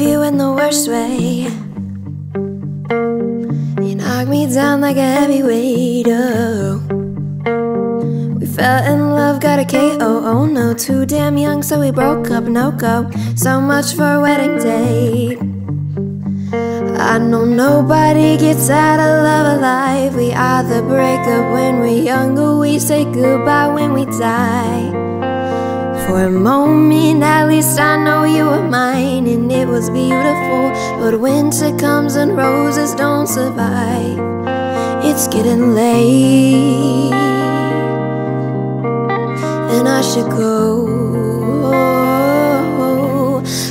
worst way. You knocked me down like a heavyweight. Oh. We fell in love, got a KO. Oh no, too damn young, so we broke up. No go. So much for wedding day. I know nobody gets out of love alive. We either break up when we're younger, we say goodbye when we die. For a moment, at least I know you were mine, and it was beautiful. But winter comes and roses don't survive. It's getting late, and I should go.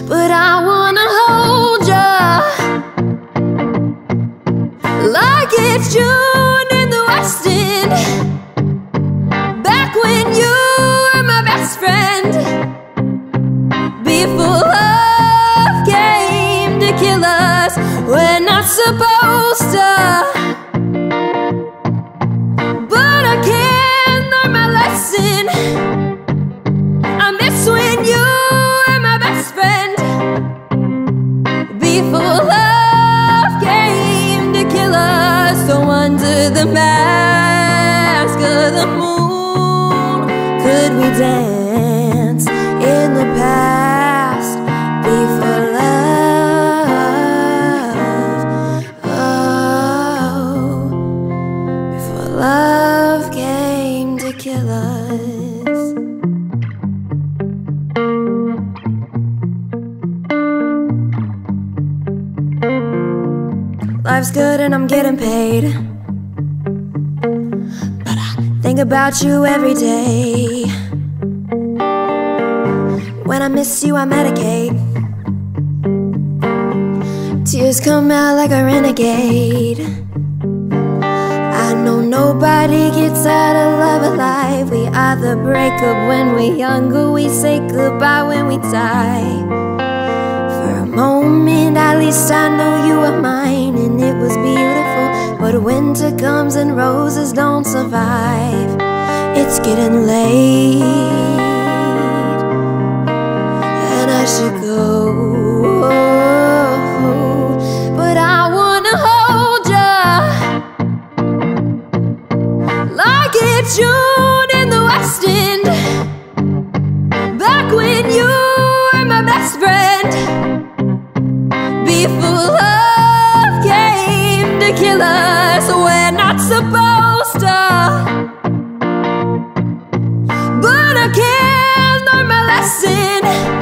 But I wanna hold ya like it's June in the West End. Came to kill us, we're not supposed to. But I can't learn my lesson. I miss when you were my best friend. Before love came to kill us, so under the mask love came to kill us. Life's good and I'm getting paid. But I think about you every day. When I miss you, I medicate. Tears come out like a renegade. Nobody gets out of love alive. We either break up when we're younger, we say goodbye when we die. For a moment, at least I know you were mine, and it was beautiful. But winter comes and roses don't survive. It's getting late, love came to kill us. We're not supposed to. But I can't learn my lesson.